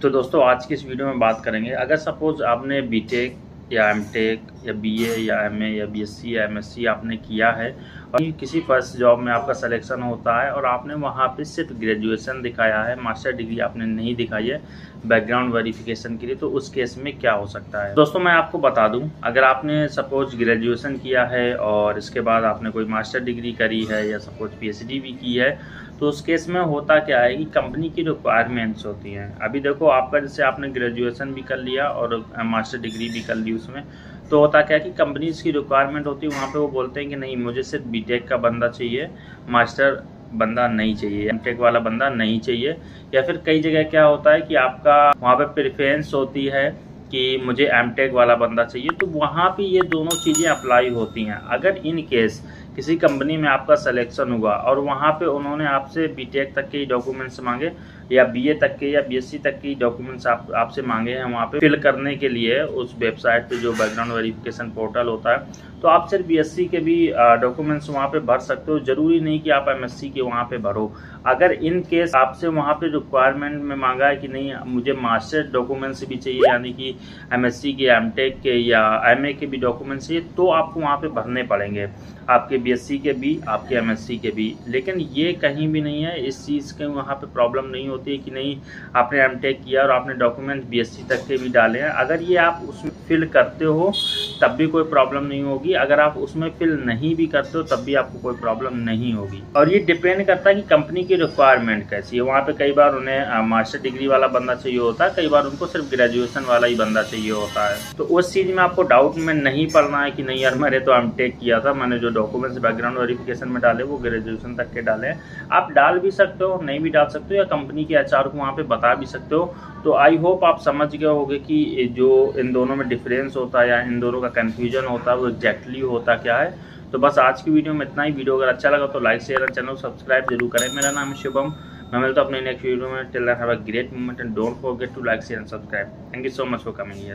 तो दोस्तों, आज की इस वीडियो में बात करेंगे। अगर सपोज़ आपने बीटेक या एमटेक या बीए या एमए या बीएससी या एमएससी आपने किया है और किसी फ़र्स्ट जॉब में आपका सिलेक्शन होता है और आपने वहाँ पे सिर्फ़ ग्रेजुएशन दिखाया है मास्टर डिग्री आपने नहीं दिखाई है बैकग्राउंड वेरिफिकेशन के लिए तो उस केस में क्या हो सकता है? दोस्तों, मैं आपको बता दूँ, अगर आपने सपोज़ ग्रेजुएशन किया है और इसके बाद आपने कोई मास्टर डिग्री करी है या सपोज़ पीएचडी भी की है तो उस केस में होता क्या है कि कंपनी की रिक्वायरमेंट्स होती हैं। अभी देखो आपका जैसे आपने ग्रेजुएशन भी कर लिया और मास्टर डिग्री भी कर ली उसमें तो होता क्या है कि कंपनीज़ की रिक्वायरमेंट होती है, वहाँ पे वो बोलते हैं कि नहीं, मुझे सिर्फ़ बीटेक का बंदा चाहिए मास्टर बंदा नहीं चाहिए एमटेक वाला बंदा नहीं चाहिए। या फिर कई जगह क्या होता है कि आपका वहाँ पे प्रेफरेंस होती है कि मुझे एम वाला बंदा चाहिए तो वहाँ पे ये दोनों चीज़ें अप्लाई होती हैं। अगर इन केस किसी कंपनी में आपका सिलेक्शन हुआ और वहाँ पे उन्होंने आपसे बीटेक तक के डॉक्यूमेंट्स मांगे, या बीए तक के, या बीएससी तक की डॉक्यूमेंट्स आप, आपसे मांगे हैं वहाँ पे फिल करने के लिए उस वेबसाइट पे जो बैकग्राउंड वेरिफिकेशन पोर्टल होता है तो आप सिर्फ़ बीएससी के भी डॉक्यूमेंट्स वहाँ पे भर सकते हो। ज़रूरी नहीं कि आप एमएससी के वहाँ पे भरो। अगर इन केस आपसे वहाँ पे रिक्वायरमेंट में मांगा है कि नहीं, मुझे मास्टर डॉक्यूमेंट्स भी चाहिए, यानी कि एमएससी के एमटेक के या एमए के भी डॉक्यूमेंट्स ये तो आपको वहाँ पे भरने पड़ेंगे। आपके बीएससी के भी, आपके एमएससी के भी। लेकिन ये कहीं भी नहीं है, इस चीज़ के वहाँ पे प्रॉब्लम नहीं होती है कि नहीं, आपने एम किया और आपने डॉक्यूमेंट बीएससी तक के भी डाले हैं। अगर ये आप उसमें फिल करते हो तब भी कोई प्रॉब्लम नहीं होगी। अगर आप उसमें फिल नहीं भी करते हो, तब भी आपको कोई प्रॉब्लम नहीं होगी। और ये डिपेंड करता है कि कंपनी की रिक्वायरमेंट कैसी है। वहाँ पे कई बार उन्हें मास्टर डिग्री वाला बंदा चाहिए होता है, कई बार उनको सिर्फ़ ग्रेजुएशन वाला ही बंदा चाहिए होता है। तो उस चीज़ में आपको डाउट में नहीं पड़ना है कि नहीं यार, मैंने तो एम किया था, मैंने जो डॉक्यूमेंट्स बैकग्राउंड वेरिफिकेशन में डाले, वो ग्रेजुएशन तक के डाले आप डाल भी सकते हो, नहीं भी डाल सकते हो, या कंपनी के एच को वहाँ पे बता भी सकते हो। तो आई होप आप समझ गए होगे कि जो इन दोनों में डिफरेंस होता है या इन दोनों का कन्फ्यूज़न होता है वो एग्जैक्टली होता क्या है? तो बस आज की वीडियो में इतना ही। वीडियो अगर अच्छा लगा तो लाइक शेयर और चैनल सब्सक्राइब ज़रूर करें। मेरा नाम है शुभम। मैं मिलता हूँ अपने नेक्स्ट वीडियो में। Till have a great moment and don't forget to like share and subscribe thank you so much for coming